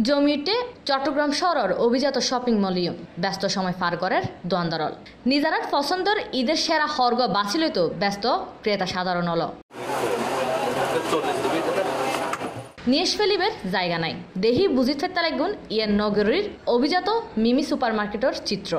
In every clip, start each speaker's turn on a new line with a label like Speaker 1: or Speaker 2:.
Speaker 1: জমিতে চট্টগ্রাম শহরের অভিজাত শপিং মলিয়ম ব্যস্ত সময় পার করার দোয়ানদারল নিজারাত পছন্দর ঈদের সেরা হর্গ বাঁচিল তো ব্যস্ত ক্রেতা সাধারণ হল। নিয়েশ ফেলিবের জায়গা নাই। দেহি বুঝি থাকতে লাগুন ইয়ার নগরীর অভিজাত মিমি সুপার মার্কেটের চিত্র।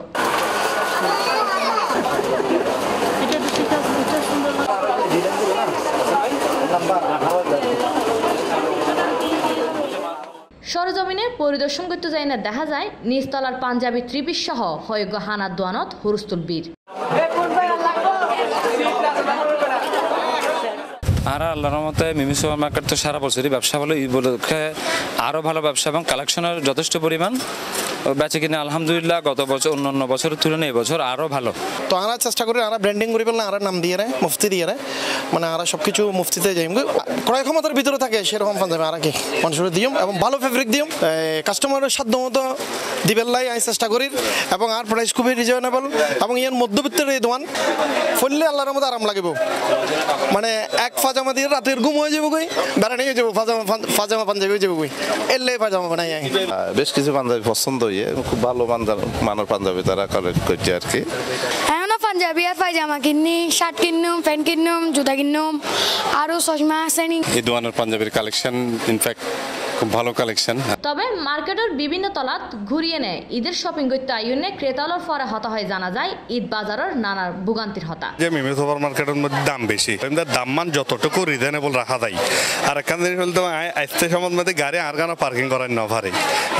Speaker 1: সরজমিনে পরিদর্শন করতে যাই না, দেখা যায় নিচতলার পাঞ্জাবি ত্রিপিস সহ হয়ে হানা দোয়ানত হরুস্তুল বীর।
Speaker 2: আর আল্লাহর মতে মিমি সুপার মার্কেট তো সারা বছরই ব্যবসা ভালো, এই উপলক্ষে আরও ভালো ব্যবসা এবং কালেকশনের যথেষ্ট পরিমাণ বেচে কিনা আলহামদুলিল্লাহ গত বছর অন্যান্য বছরের তুলনায় এবছর আরও ভালো।
Speaker 3: তো আমরা চেষ্টা করি আমরা ব্র্যান্ডিং করি পেলাম আমরা নাম দিয়ে মুফতি দিয়ে মানে আমরা সব কিছু মুফতিতে যাই। ক্রয় ক্ষমতার ভিতরে থাকে সেরকম পাঞ্জাবি আর কি মানুষের দিম এবং ভালো ফেব্রিক দিম কাস্টমারের সাধ্য মতো দিবেন লাই আমি চেষ্টা করি। এবং আর প্রাইস খুবই রিজনেবল এবং ইয়ার মধ্যবিত্তের এই দোকান ফললে আল্লাহর মতো আরাম লাগিব। মানে এক ফাজামা দিয়ে রাতের ঘুম হয়ে যাব কই বেড়ানি হয়ে যাব ফাজামা ফাজামা পাঞ্জাবি হয়ে যাব কই। এলে ফাজামা বানাই
Speaker 4: বেশ কিছু পাঞ্জাবি পছন্দ হয়ে খুব ভালো মানর মানের পাঞ্জাবি তারা কালেক্ট করছে আর কি।
Speaker 5: এখনও পাঞ্জাবি আর পায়জামা কিনি শার্ট কিনুম প্যান্ট কিনুম জুতা কিনুম আরও চশমা আছে নি
Speaker 6: এই দোকানের পাঞ্জাবির কালেকশন ইনফ্যাক্ট খুব ভালো কালেকশন
Speaker 1: তবে মার্কেটের বিভিন্ন তলাত ঘুরিয়ে নেয়। ঈদের শপিং করতে আইনে ক্রেতালর ফরে হতা হয় জানা যায় ঈদ বাজারের নানা ভোগান্তির হতা।
Speaker 6: যে মিমি সুপার মার্কেটের মধ্যে দাম বেশি। এমনি দাম মান যতটুকু রিজনেবল রাখা যায়। আর একখান জিনিস বলতে আসতে সময় মধ্যে গাড়ি আর গানা পার্কিং করার না পারে।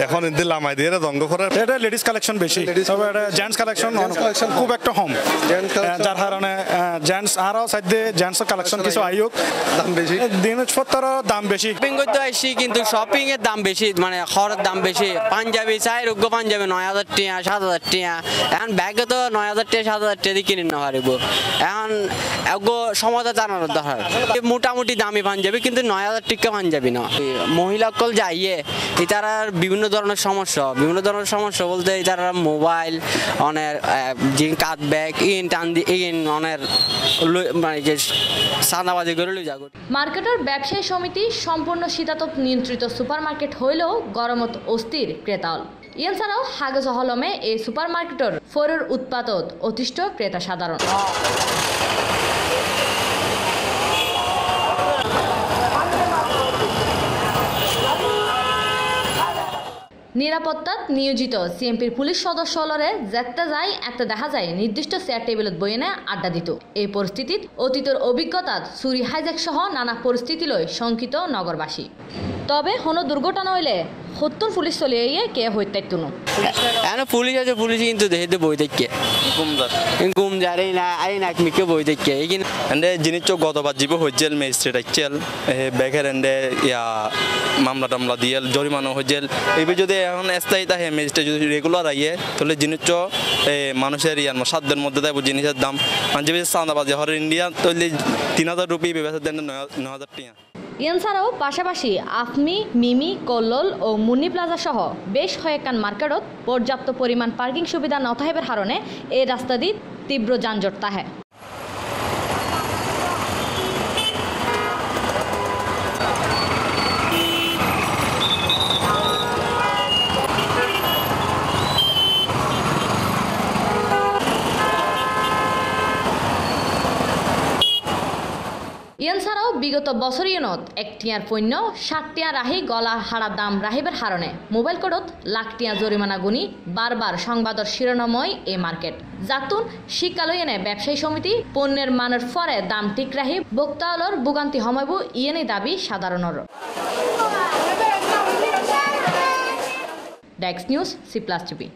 Speaker 6: এখন ঈদের লামাই দিয়ে দঙ্গ করে।
Speaker 7: এটা লেডিস কালেকশন বেশি। তবে এটা জেন্টস কালেকশন খুব একটা কম। যার কারণে জেন্টস আরও সাইডে জেন্টসের কালেকশন কিছু আইওক দাম বেশি। জিনিসপত্র দাম বেশি।
Speaker 8: শপিং করতে আসছি কিন্তু শপিং এর দাম বেশি মানে খড়ের দাম বেশি। পাঞ্জাবি চাই রোগ্য পাঞ্জাবি নয় হাজার টিয়া সাত হাজার টিয়া এখন ব্যাগে তো নয় হাজার টিয়া সাত হাজার টিয়া দিয়ে কিনে না পারিব এখন এগো সমাজে জানানোর দরকার। মোটামুটি দামি পাঞ্জাবি, কিন্তু নয় হাজার টিকা পাঞ্জাবি না। মহিলা কল যাইয়ে, ইতারার বিভিন্ন ধরনের সমস্যা। বিভিন্ন ধরনের সমস্যা বলতে ইতারা মোবাইল, অনের যে কাত ব্যাগ, ইন, টান ইন, অনের মানে যে সাদাবাজি করে লই যাগো।
Speaker 1: মার্কেটের ব্যবসায়ী সমিতি সম্পূর্ণ শীতাতপ নিয়ন্ত্রিত সুপারমার্কেট হইলেও গরমত অস্থির, ক্রেতাল। ইয়ান ছাড়াও হাগজ হলমে এই সুপারমার্কেটের ফরুর উৎপাদত অতিষ্ঠ ক্রেতা সাধারণ। নিরাপত্তাত নিয়োজিত সিএমপির পুলিশ সদস্য লড়ে যেতে যায়, একটা দেখা যায় নির্দিষ্ট চেয়ার টেবিলত নেয় আড্ডা দিত। এই পরিস্থিতিত অতীতের অভিজ্ঞতাত চুরি, হাইজ্যাক সহ নানা পরিস্থিতি লই শঙ্কিত নগরবাসী। তবে কোনো দুর্ঘটনা হইলে হত্তুন পুলিশ চলে আইয়ে কে
Speaker 8: পুলিশ আছে পুলিশ কিন্তু দেহেতে বই গুম যার না আই নাক মিকে বই দেখকে এই এন্ডে
Speaker 9: জিনিস তো গতবার জীব হইজেল ম্যাজিস্ট্রেট আইচেল ব্যাগের এন্ডে ইয়া মামলা টামলা দিয়ে জরিমানা হইজেল এইবে যদি এখন স্থায়ী তাহে ম্যাজিস্ট্রেট যদি রেগুলার আইয়ে তাহলে জিনিস তো মানুষের ইয়ার সাধ্যের মধ্যে দেব জিনিসের দাম। যে চাঁদাবাজি হর ইন্ডিয়া তৈলি তিন হাজার রুপি ব্যবসা দেন নয় হাজার টাকা
Speaker 1: ইয়ান ছাড়াও পাশাপাশি আফমি, মিমি, কল্লোল ও মুন্নি প্লাজা সহ বেশ কয়েকখান মার্কেটত পর্যাপ্ত পরিমাণ পার্কিং সুবিধা নথাহেবের কারণে এই রাস্তা দিয়ে তীব্র যানজট তাহে ইয়ান ছাড়াও বিগত বছর ইয়নত এক টিয়ার পণ্য ষাট টিয়া রাহি গলা হারা দাম রাহিবের হারণে মোবাইল কোডত লাখ টিয়া জরিমানা গুনি বারবার সংবাদর শিরোনাময় এই মার্কেট জাতুন শিকালয়নে ব্যবসায়ী সমিতি পণ্যের মানের ফরে দাম ঠিক রাহি বক্তালর ভোগান্তি হমাইব ইয়েনে দাবি সাধারণর ডেক্স নিউজ সি প্লাস টিভি।